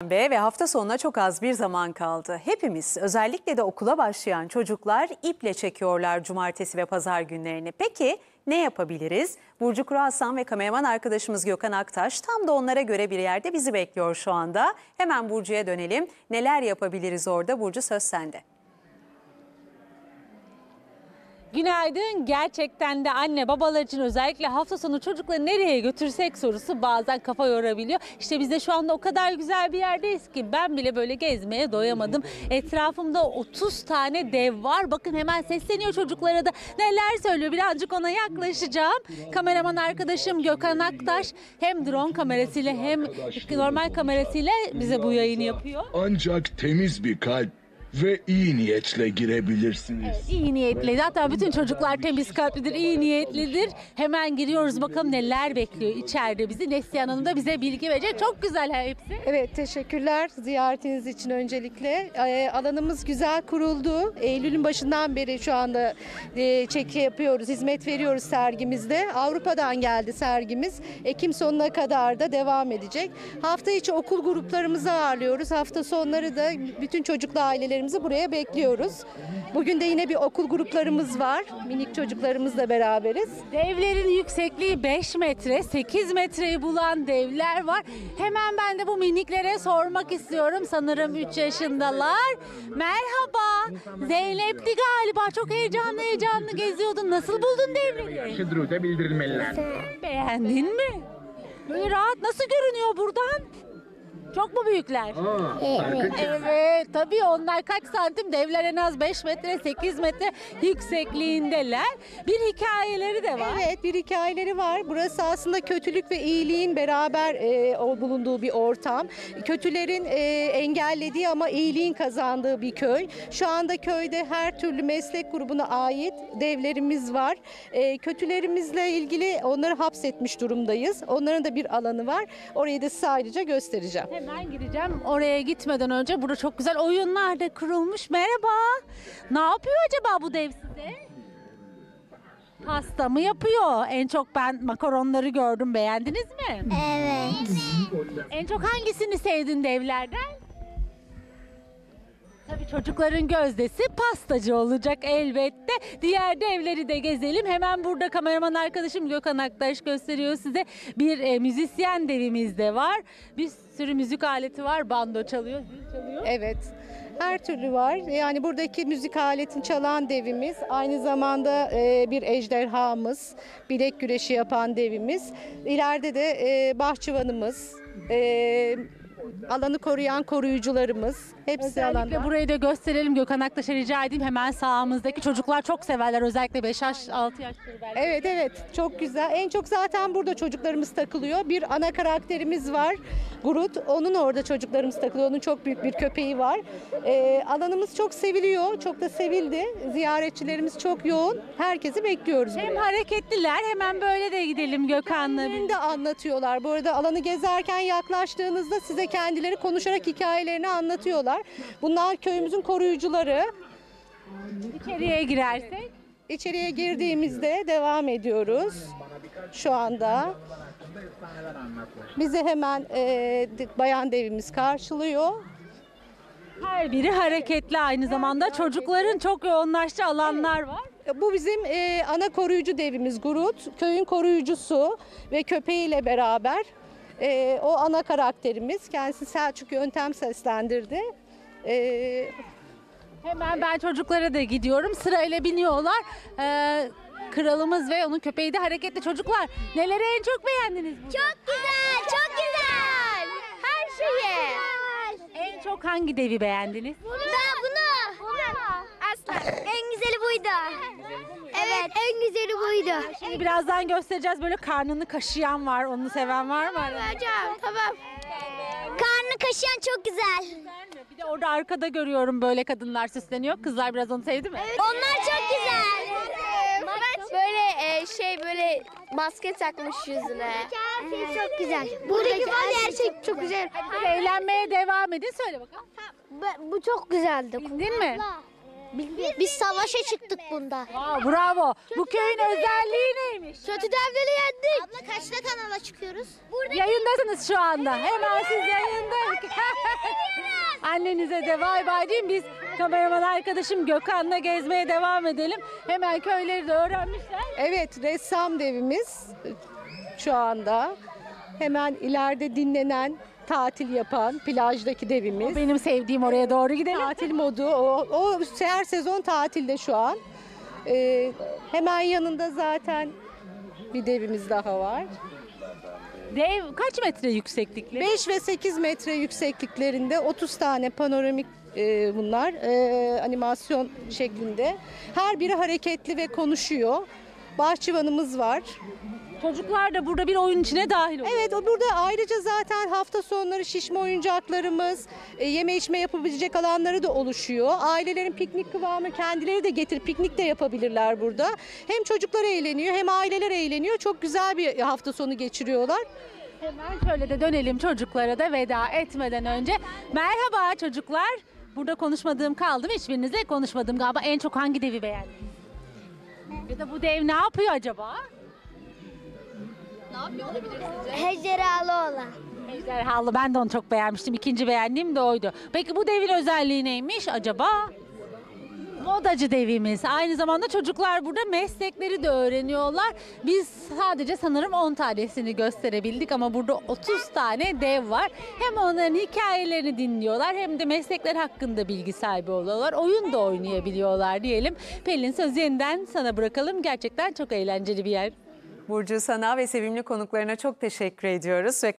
Perşembe ve hafta sonuna çok az bir zaman kaldı. Hepimiz özellikle de okula başlayan çocuklar iple çekiyorlar cumartesi ve pazar günlerini. Peki ne yapabiliriz? Burcu Kurasan ve kameraman arkadaşımız Gökhan Aktaş tam da onlara göre bir yerde bizi bekliyor şu anda. Hemen Burcu'ya dönelim. Neler yapabiliriz orada? Burcu söz sende. Günaydın. Gerçekten de anne babalar için özellikle hafta sonu çocukları nereye götürsek sorusu bazen kafa yorabiliyor. İşte biz de şu anda o kadar güzel bir yerdeyiz ki ben bile böyle gezmeye doyamadım. Etrafımda 30 tane dev var. Bakın hemen sesleniyor çocuklara da neler söylüyor. Birazcık ona yaklaşacağım. Kameraman arkadaşım Gökhan Aktaş hem drone kamerasıyla hem normal kamerasıyla bize bu yayını yapıyor. Ancak temiz bir kalp ve iyi niyetle girebilirsiniz. İyi niyetli. Zaten bütün çocuklar temiz kalplidir, iyi niyetlidir. Hemen giriyoruz bakalım neler bekliyor içeride bizi. Neslihan Hanım da bize bilgi verecek. Çok güzel hepsi. Evet teşekkürler ziyaretiniz için öncelikle. Ee, alanımız güzel kuruldu. Eylül'ün başından beri şu anda e, çeki yapıyoruz, hizmet veriyoruz sergimizde. Avrupa'dan geldi sergimiz. Ekim sonuna kadar da devam edecek. Hafta içi okul gruplarımızı ağırlıyoruz. Hafta sonları da bütün çocuklu ailelerimizi buraya bekliyoruz. Bugün de yine bir okul gruplarımız var. Minik çocuklarımızla beraberiz. Devlerin yüksekliği 5 metre, 8 metreyi bulan devler var. Hemen ben de bu miniklere sormak istiyorum. Sanırım 3 yaşındalar. Merhaba. Zeynep'ti galiba. Çok heyecanlı heyecanlı geziyordun. Nasıl buldun devleri? Şudrut'a bildirilmeliler. Beğendin mi? Böyle rahat nasıl görünüyor buradan? Çok mu büyükler? Evet tabii onlar kaç santim devler en az 5 metre 8 metre yüksekliğindeler. Bir hikayeleri de var. Evet bir hikayeleri var. Burası aslında kötülük ve iyiliğin beraber e, o- bulunduğu bir ortam. Kötülerin e, engellediği ama iyiliğin kazandığı bir köy. Şu anda köyde her türlü meslek grubuna ait devlerimiz var. E, kötülerimizle ilgili onları hapsetmiş durumdayız. Onların da bir alanı var. Orayı da size ayrıca göstereceğim. Hemen gireceğim. Oraya gitmeden önce burada çok güzel oyunlar da kurulmuş. Merhaba. Ne yapıyor acaba bu dev size? Pasta mı yapıyor? En çok ben makaronları gördüm. Beğendiniz mi? Evet. En çok hangisini sevdin devlerden? Çocukların gözdesi pastacı olacak elbette. Diğer devleri de gezelim. Hemen burada kameraman arkadaşım Gökhan Aktaş gösteriyor size. Bir e, müzisyen devimiz de var. Bir sürü müzik aleti var. Bando çalıyor, zil çalıyor. Evet. Her türlü var. Yani buradaki müzik aletini çalan devimiz, aynı zamanda e, bir ejderhamız, bilek güreşi yapan devimiz. İleride de e, bahçıvanımız, e, alanı koruyan koruyucularımız, hepsi Özellikle alanda. burayı da gösterelim. Gökhan Aktaş'a rica edeyim. Hemen sağımızdaki çocuklar çok severler. Özellikle 5 yaş, 6 yaşları belki. Evet evet çok güzel. En çok zaten burada çocuklarımız takılıyor. Bir ana karakterimiz var. Gurut. Onun orada çocuklarımız takılıyor. Onun çok büyük bir köpeği var. Ee, alanımız çok seviliyor. Çok da sevildi. Ziyaretçilerimiz çok yoğun. Herkesi bekliyoruz. Hem buraya. hareketliler hemen böyle de gidelim Gökhan'la. Kendilerini de anlatıyorlar. Bu arada alanı gezerken yaklaştığınızda size kendileri konuşarak hikayelerini anlatıyorlar. Bunlar köyümüzün koruyucuları. İçeriye girersek. İçeriye girdiğimizde devam ediyoruz. Şu anda. Bizi hemen e, bayan devimiz karşılıyor. Her biri hareketli aynı zamanda. Çocukların çok yoğunlaştığı alanlar var. Bu bizim e, ana koruyucu devimiz Gurut. Köyün koruyucusu ve köpeğiyle beraber e, o ana karakterimiz. Kendisi Selçuk Yöntem seslendirdi. E, Hemen ben çocuklara da gidiyorum. Sırayla biniyorlar. Ee, kralımız ve onun köpeği de hareketli çocuklar. Neleri en çok beğendiniz burada? Çok güzel, çok güzel. Her şeyi. En çok hangi devi beğendiniz? Bunu. Bunu. Aslan. En güzeli buydu. Evet, en güzeli buydu. Şimdi birazdan göstereceğiz. Böyle karnını kaşıyan var. Onu seven var mı? aranızda? Hocam, tamam. Kaşıyan çok güzel. Bir de orada arkada görüyorum böyle kadınlar süsleniyor. Kızlar biraz onu sevdi mi? Onlar çok güzel. Böyle e, şey böyle maske takmış yüzüne. Her şey çok güzel. Buradaki her şey çok güzel. Eğlenmeye devam edin. Söyle bakalım. Bu çok güzeldi. Bildin mi? Biz savaşa çıktık bunda. Aa, bravo. Bu köyün özelliği neymiş? Kötü devleri yendik. Abla kaçta kanala çıkıyoruz? Burada Yayındasınız şu anda. Hemen siz yayında. Annenize de bay bay diyeyim. Biz kameraman arkadaşım Gökhan'la gezmeye devam edelim. Hemen köyleri de öğrenmişler. Evet, ressam devimiz şu anda. Hemen ileride dinlenen, tatil yapan plajdaki devimiz. Benim sevdiğim oraya doğru gidelim. Tatil modu, o, o her sezon tatilde şu an. Ee, hemen yanında zaten bir devimiz daha var. Dev kaç metre yükseklikli? 5 ve 8 metre yüksekliklerinde 30 tane panoramik e, bunlar e, animasyon şeklinde. Her biri hareketli ve konuşuyor. Bahçıvanımız var. Çocuklar da burada bir oyun içine dahil oluyor. Evet o burada ayrıca zaten hafta sonları şişme oyuncaklarımız, e, yeme içme yapabilecek alanları da oluşuyor. Ailelerin piknik kıvamı kendileri de getirip piknik de yapabilirler burada. Hem çocuklar eğleniyor hem aileler eğleniyor. Çok güzel bir hafta sonu geçiriyorlar. Hemen şöyle de dönelim çocuklara da veda etmeden önce. Merhaba çocuklar. Burada konuşmadığım kaldı mı? Hiçbirinizle konuşmadım galiba. En çok hangi devi beğendiniz? Ya da bu dev ne yapıyor acaba? Heceralı olan. Ejderhalı. Ben de onu çok beğenmiştim. İkinci beğendiğim de oydu. Peki bu devin özelliği neymiş acaba? Modacı devimiz. Aynı zamanda çocuklar burada meslekleri de öğreniyorlar. Biz sadece sanırım 10 tanesini gösterebildik ama burada 30 tane dev var. Hem onların hikayelerini dinliyorlar hem de meslekler hakkında bilgi sahibi oluyorlar. Oyun da oynayabiliyorlar diyelim. Pelin söz yeniden sana bırakalım. Gerçekten çok eğlenceli bir yer. Burcu sana ve sevimli konuklarına çok teşekkür ediyoruz. Ve